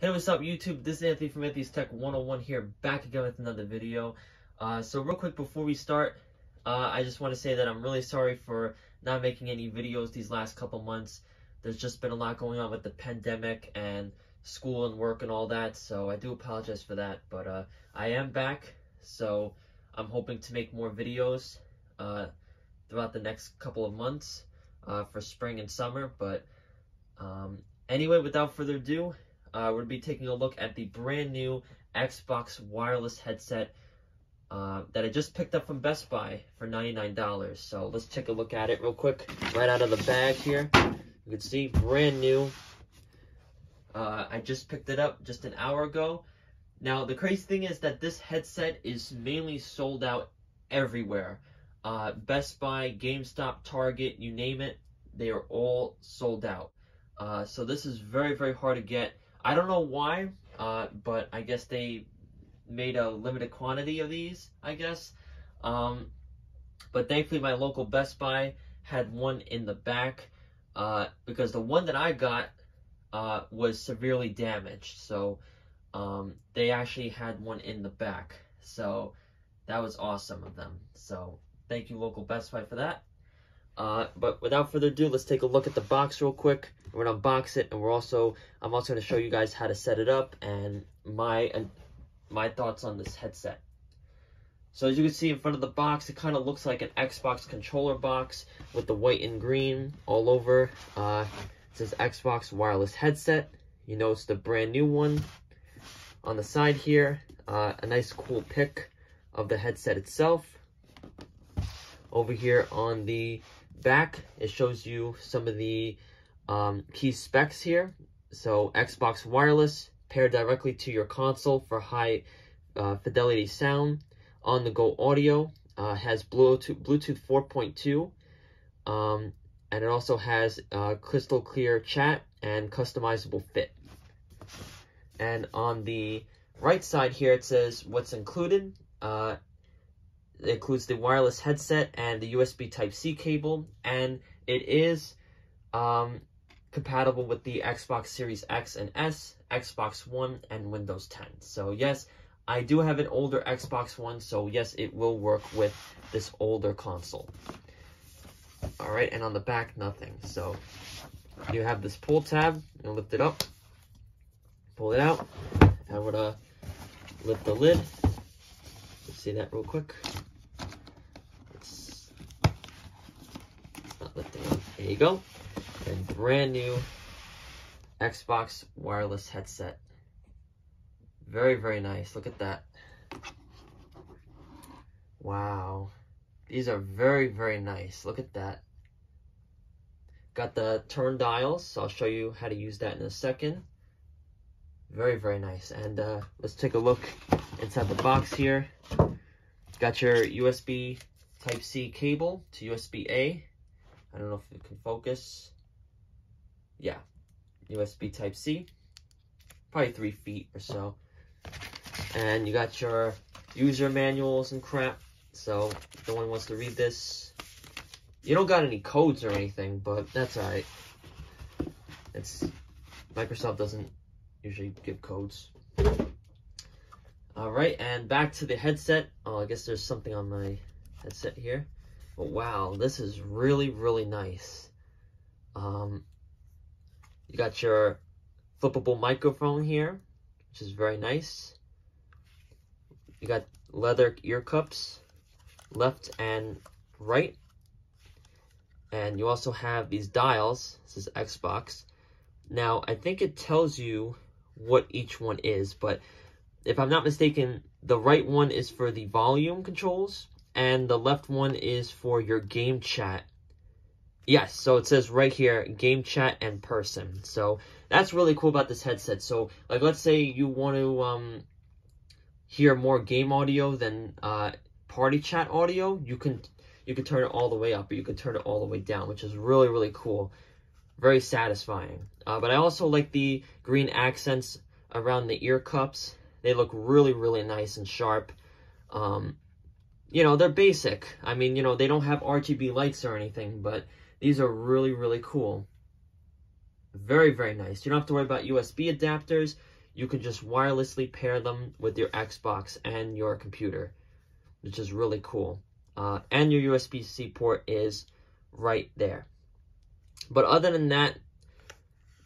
Hey, what's up, YouTube? This is Anthony from Anthony's Tech 101 here, back again with another video. Uh, so real quick before we start, uh, I just want to say that I'm really sorry for not making any videos these last couple months. There's just been a lot going on with the pandemic and school and work and all that, so I do apologize for that. But uh, I am back, so I'm hoping to make more videos uh, throughout the next couple of months uh, for spring and summer. But um, anyway, without further ado, uh, to be taking a look at the brand new Xbox wireless headset uh, that I just picked up from Best Buy for $99. So let's take a look at it real quick. Right out of the bag here. You can see brand new. Uh, I just picked it up just an hour ago. Now, the crazy thing is that this headset is mainly sold out everywhere. Uh, Best Buy, GameStop, Target, you name it, they are all sold out. Uh, so this is very, very hard to get. I don't know why, uh, but I guess they made a limited quantity of these, I guess. Um, but thankfully, my local Best Buy had one in the back uh, because the one that I got uh, was severely damaged. So um, they actually had one in the back. So that was awesome of them. So thank you, local Best Buy, for that. Uh, but without further ado, let's take a look at the box real quick. We're gonna unbox it, and we're also I'm also gonna show you guys how to set it up and my and my thoughts on this headset. So as you can see in front of the box, it kind of looks like an Xbox controller box with the white and green all over. Uh, it says Xbox wireless headset. You know it's the brand new one. On the side here, uh, a nice cool pic of the headset itself. Over here on the back, it shows you some of the um, key specs here. So Xbox Wireless, paired directly to your console for high uh, fidelity sound. On-the-go audio, uh, has Bluetooth, Bluetooth 4.2, um, and it also has uh, crystal clear chat and customizable fit. And on the right side here, it says what's included. It includes the wireless headset and the USB Type-C cable, and it is um, compatible with the Xbox Series X and S, Xbox One, and Windows 10. So yes, I do have an older Xbox One, so yes, it will work with this older console. Alright, and on the back, nothing. So you have this pull tab, you lift it up, pull it out, and we're gonna lift the lid. See that real quick. There you go. And brand new Xbox wireless headset. Very, very nice. Look at that. Wow. These are very, very nice. Look at that. Got the turn dials, so I'll show you how to use that in a second. Very, very nice. And uh, let's take a look inside the box here. Got your USB Type-C cable to USB-A. I don't know if it can focus. Yeah, USB Type-C. Probably three feet or so. And you got your user manuals and crap. So if no one wants to read this, you don't got any codes or anything, but that's alright. It's Microsoft doesn't usually give codes. Alright, and back to the headset. Oh, I guess there's something on my headset here. But wow, this is really, really nice. Um, you got your flippable microphone here, which is very nice. You got leather ear cups, left and right. And you also have these dials. This is Xbox. Now, I think it tells you what each one is, but if I'm not mistaken, the right one is for the volume controls, and the left one is for your game chat. Yes, so it says right here, game chat and person. So that's really cool about this headset. So like, let's say you want to um, hear more game audio than uh, party chat audio, you can you can turn it all the way up, or you can turn it all the way down, which is really really cool, very satisfying. Uh, but I also like the green accents around the ear cups. They look really really nice and sharp. Um, you know, they're basic. I mean, you know, they don't have RGB lights or anything, but these are really, really cool. Very, very nice. You don't have to worry about USB adapters. you can just wirelessly pair them with your Xbox and your computer, which is really cool. Uh, and your USB-C port is right there. But other than that,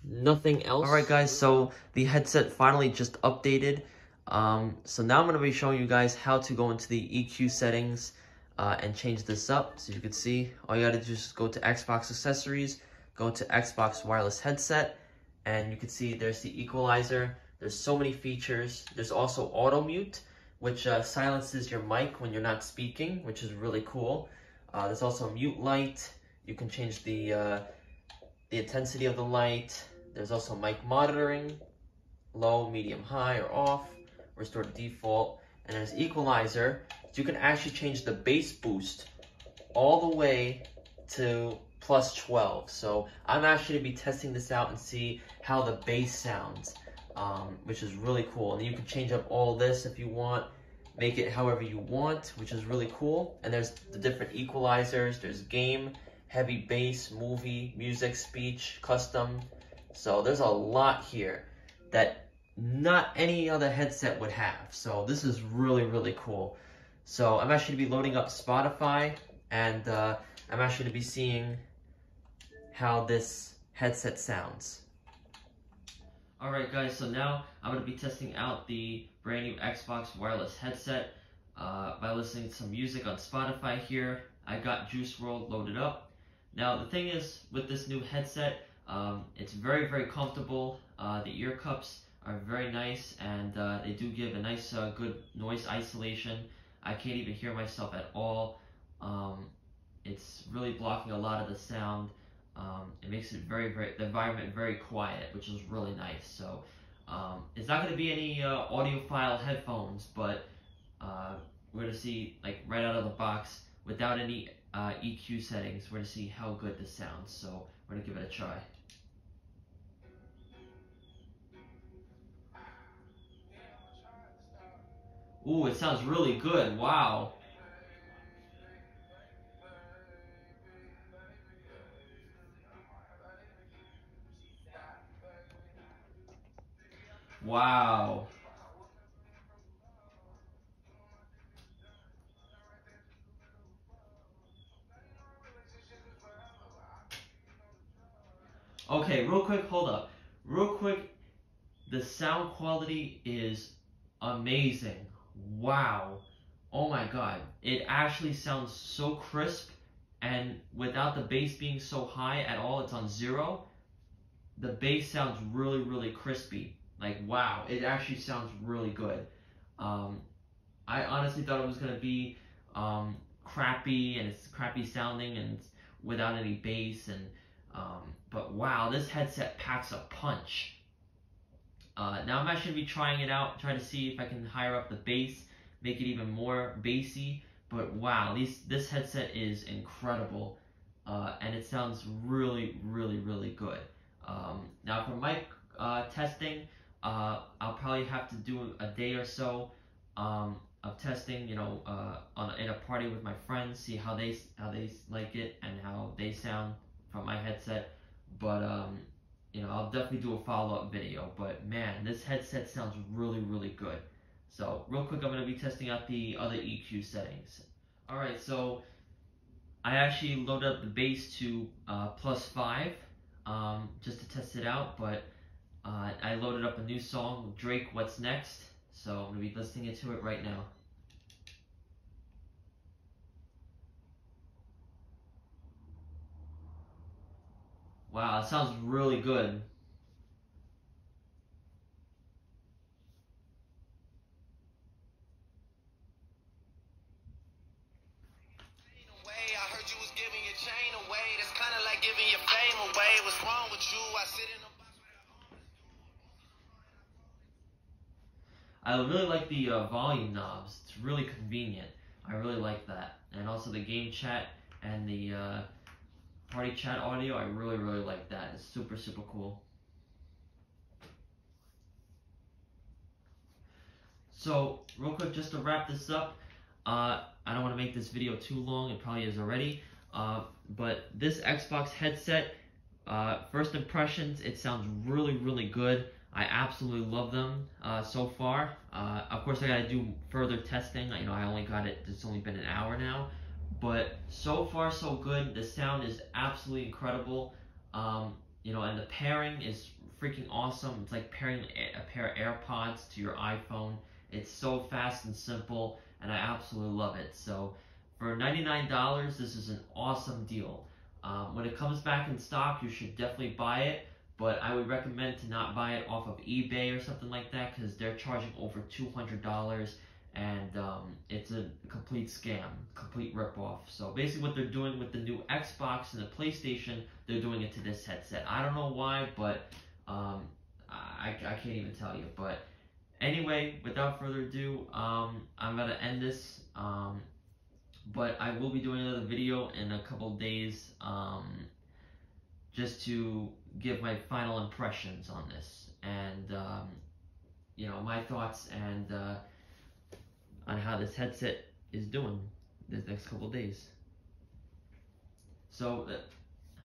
nothing else. Alright guys, so the headset finally just updated. Um, so now I'm going to be showing you guys how to go into the EQ settings uh, and change this up. So you can see, all you got to do is go to Xbox accessories, go to Xbox wireless headset, and you can see there's the equalizer. There's so many features. There's also auto mute, which uh, silences your mic when you're not speaking, which is really cool. Uh, there's also mute light. You can change the uh, the intensity of the light. There's also mic monitoring, low, medium, high, or off, restore default. And as equalizer. You can actually change the bass boost all the way to plus 12. So I'm actually going to be testing this out and see how the bass sounds, um, which is really cool. And you can change up all this if you want, make it however you want, which is really cool. And there's the different equalizers. There's game, heavy bass, movie, music, speech, custom. So there's a lot here that not any other headset would have. So this is really, really cool. So I'm actually to be loading up Spotify and uh, I'm actually to be seeing how this headset sounds. Alright guys, so now I'm going to be testing out the brand new Xbox wireless headset uh, by listening to some music on Spotify here. I got Juice WRLD loaded up. Now the thing is, with this new headset, um, it's very, very comfortable. Uh, the ear cups are very nice and uh, they do give a nice, uh, good noise isolation. I can't even hear myself at all. Um, it's really blocking a lot of the sound. Um, it makes it very, very, the environment very quiet, which is really nice. So, um, it's not going to be any uh, audiophile headphones, but uh, we're going to see, like, right out of the box, without any uh, EQ settings, we're going to see how good this sounds. So, we're going to give it a try. Ooh, it sounds really good. Wow. Wow. Okay, real quick, hold up. Real quick, the sound quality is amazing. Wow. Oh my god. It actually sounds so crisp and without the bass being so high at all, it's on zero. The bass sounds really, really crispy. Like, wow, it actually sounds really good. Um, I honestly thought it was going to be um, crappy and it's crappy sounding and without any bass. and um, But wow, this headset packs a punch. Uh, now I'm actually be trying it out, trying to see if I can higher up the bass, make it even more bassy. But wow, these, this headset is incredible. Uh, and it sounds really, really, really good. Um, now for mic uh, testing, uh, I'll probably have to do a day or so um, of testing, you know, uh, on in a party with my friends, see how they how they like it and how they sound from my headset. But um, you know, I'll definitely do a follow up video. But man, this headset sounds really really good. So real quick, I'm gonna be testing out the other EQ settings. All right, so I actually loaded up the bass to uh, plus five um, just to test it out, but uh, I loaded up a new song, Drake, What's Next? So I'm going to be listening to it right now. Wow, it sounds really good. I really like the uh, volume knobs. It's really convenient. I really like that. And also the game chat and the uh, party chat audio, I really, really like that. It's super, super cool. So, real quick, just to wrap this up, uh, I don't want to make this video too long. It probably is already. Uh, but this Xbox headset, uh, first impressions, it sounds really, really good. I absolutely love them uh, so far. Uh, of course, I gotta do further testing. You know, I only got it. It's only been an hour now, but so far so good. The sound is absolutely incredible. Um, you know, and the pairing is freaking awesome. It's like pairing a pair of AirPods to your iPhone. It's so fast and simple, and I absolutely love it. So, for $99, this is an awesome deal. Um, when it comes back in stock, you should definitely buy it but I would recommend to not buy it off of eBay or something like that because they're charging over $200 and um, it's a complete scam, complete ripoff. So basically what they're doing with the new Xbox and the PlayStation, they're doing it to this headset. I don't know why, but um, I, I can't even tell you. But anyway, without further ado, um, I'm to end this. Um, but I will be doing another video in a couple days um, just to give my final impressions on this and um, you know my thoughts and uh, on how this headset is doing this next couple days. So uh,